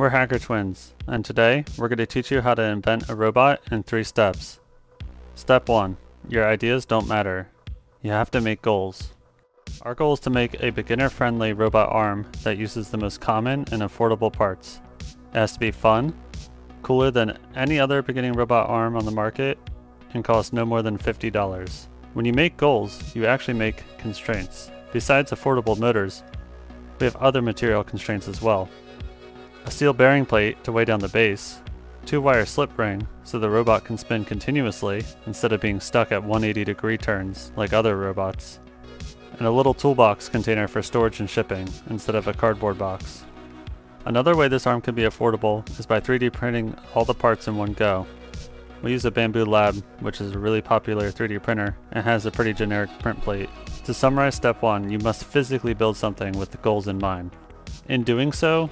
We're Hacker Twins, and today we're going to teach you how to invent a robot in three steps. Step 1. Your ideas don't matter. You have to make goals. Our goal is to make a beginner-friendly robot arm that uses the most common and affordable parts. It has to be fun, cooler than any other beginning robot arm on the market, and cost no more than $50. When you make goals, you actually make constraints. Besides affordable motors, we have other material constraints as well. A steel bearing plate to weigh down the base, two wire slip ring so the robot can spin continuously instead of being stuck at 180 degree turns like other robots, and a little toolbox container for storage and shipping instead of a cardboard box. Another way this arm can be affordable is by 3D printing all the parts in one go. We use a Bambu Lab, which is a really popular 3D printer and has a pretty generic print plate. To summarize step 1, you must physically build something with the goals in mind. In doing so,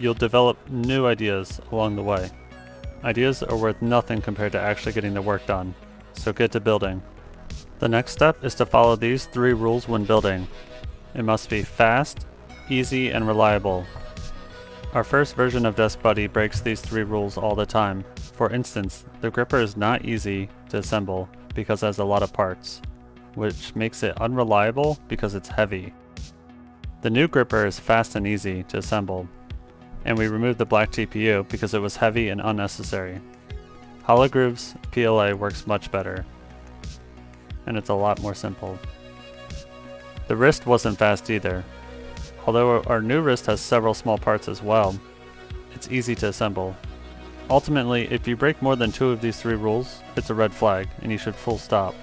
you'll develop new ideas along the way. Ideas are worth nothing compared to actually getting the work done, so get to building. The next step is to follow these three rules when building. It must be fast, easy, and reliable. Our first version of Desk Buddy breaks these three rules all the time. For instance, the gripper is not easy to assemble because it has a lot of parts, which makes it unreliable because it's heavy. The new gripper is fast and easy to assemble, and we removed the black TPU because it was heavy and unnecessary. Hologroove's PLA works much better, and it's a lot more simple. The wrist wasn't fast either. Although our new wrist has several small parts as well, it's easy to assemble. Ultimately, if you break more than two of these three rules, it's a red flag, and you should full stop.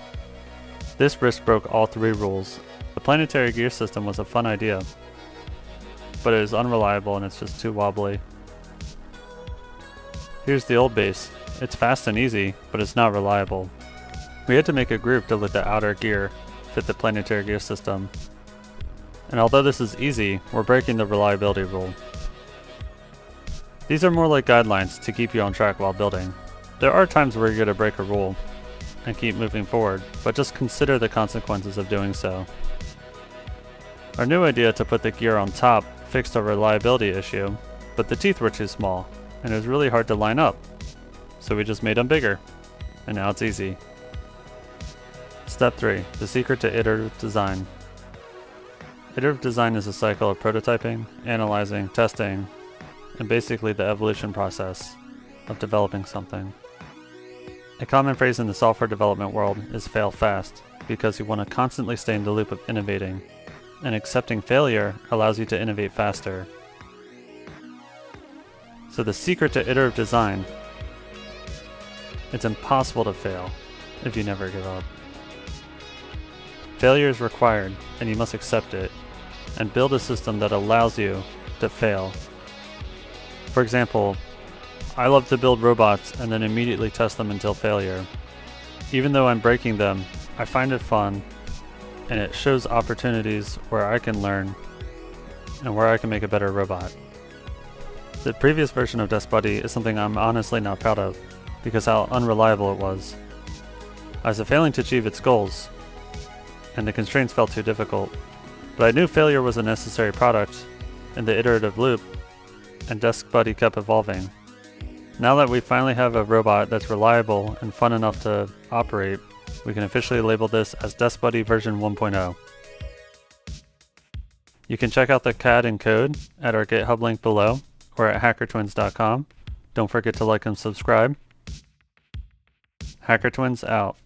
This wrist broke all three rules. The planetary gear system was a fun idea, but it is unreliable and it's just too wobbly. Here's the old base. It's fast and easy, but it's not reliable. We had to make a group to let the outer gear fit the planetary gear system. And although this is easy, we're breaking the reliability rule. These are more like guidelines to keep you on track while building. There are times where you're going to break a rule and keep moving forward, but just consider the consequences of doing so. Our new idea to put the gear on top fixed a reliability issue, but the teeth were too small, and it was really hard to line up. So we just made them bigger, and now it's easy. Step 3. The secret to iterative design. Iterative design is a cycle of prototyping, analyzing, testing, and basically the evolution process of developing something. A common phrase in the software development world is fail fast, because you want to constantly stay in the loop of innovating and accepting failure allows you to innovate faster. So the secret to iterative design, it's impossible to fail if you never give up. Failure is required, and you must accept it, and build a system that allows you to fail. For example, I love to build robots and then immediately test them until failure. Even though I'm breaking them, I find it fun and it shows opportunities where I can learn and where I can make a better robot. The previous version of Desk Buddy is something I'm honestly not proud of, because how unreliable it was. I was failing to achieve its goals, and the constraints felt too difficult. But I knew failure was a necessary product in the iterative loop, and Desk Buddy kept evolving. Now that we finally have a robot that's reliable and fun enough to operate, we can officially label this as Desk Buddy version 1.0. You can check out the CAD and code at our GitHub link below or at hackertwins.com. Don't forget to like and subscribe. Hacker Twins out.